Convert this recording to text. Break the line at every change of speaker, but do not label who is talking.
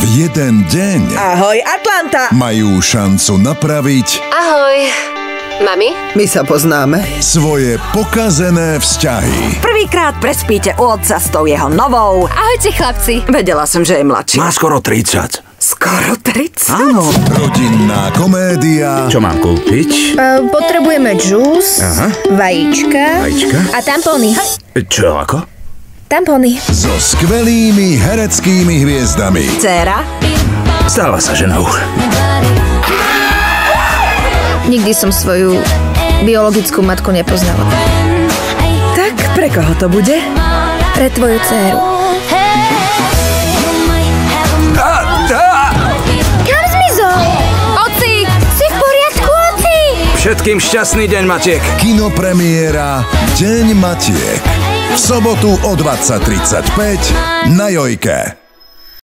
v jeden deň
Ahoj, Atlanta!
majú šancu napraviť
Ahoj. Mami?
My sa poznáme.
svoje pokazené vzťahy.
Prvýkrát prespíte u otca s tou jeho novou.
Ahojte chlapci.
Vedela som, že je mladší.
Má skoro 30.
Skoro 30.
Áno.
Rodinná komédia
Čo mám kúpiť?
E, Potrebujeme džús,
Aha.
vajíčka
Vajíčka?
a tampóny.
Čo ako?
Tampóny.
so skvelými hereckými hviezdami.
Céra,
Stala sa ženou.
Nikdy som svoju biologickú matku nepoznala.
Tak pre koho to bude?
Pre tvoju dceru. Kam zmizol?
Oci, si v poriadku, oci?
Všetkým šťastný deň, Matiek.
Kinopremiéra Deň Matiek. V sobotu o 20.35 na Jojke.